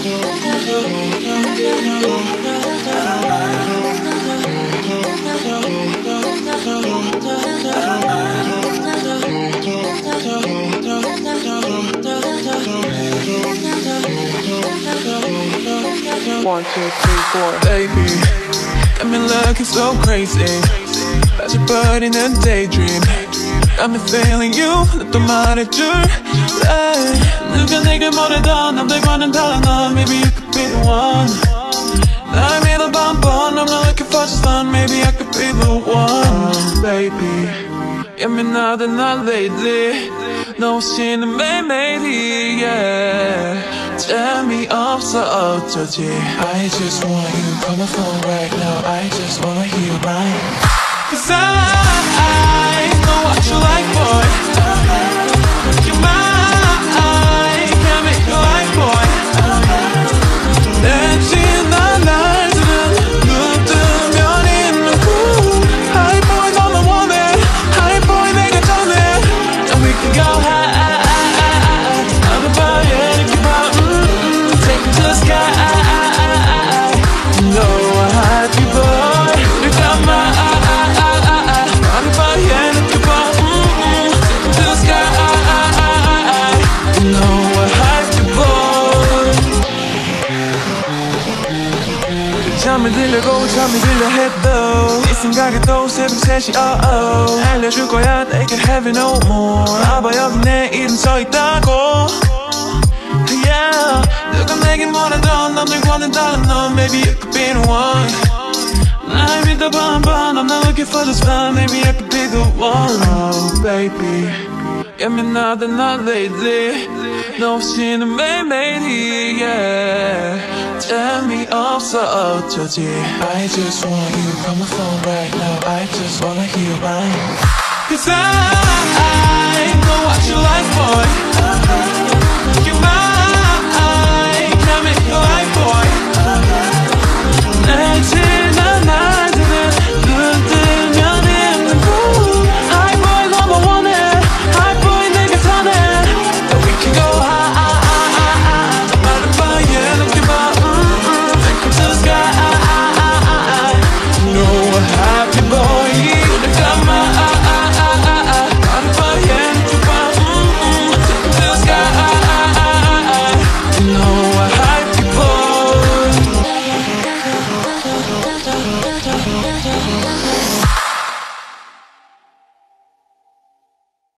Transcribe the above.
One, two, three, four. Baby, got me looking so crazy. About your body in a daydream Got me feeling you, 나또 말해줄. Hey, 누가 내게 뭐래도 남들과는 달라 넌 Maybe you could be the one. 날 믿어 반번 I'm not looking for just fun. Maybe I could be the one. Baby, 예민하다 나 lately. 너 없이는 매일매일이 yeah. 재미없어 어쩌지 I just want you Call my phone right now I just wanna hear you right Cause I know 잠이 들려고 잠이 들려 해도 이 생각에 또 새벽 3시 oh oh 알려줄 거야 내게 heavy no more 봐봐 여기 내 이름 써있다고 Yeah 누가 내게 뭐라도 남들과는 다른 넌 Maybe you could be the one 날 믿어봐 한번 I'm not looking for this fun Maybe I could be the one Oh baby 예민하다 나 lately 너 없이는 매일매일이 yeah End me off so OTT I just want you on the phone right now. I just wanna hear right Cause I, I know